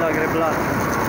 da greblada.